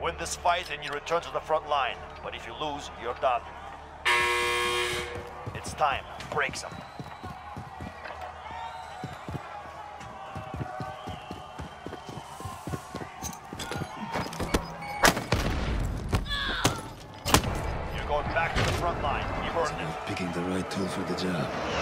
Win this fight and you return to the front line. But if you lose, you're done. It's time. Break some. You're going back to the front line. You've earned it. Picking the right tool for the job.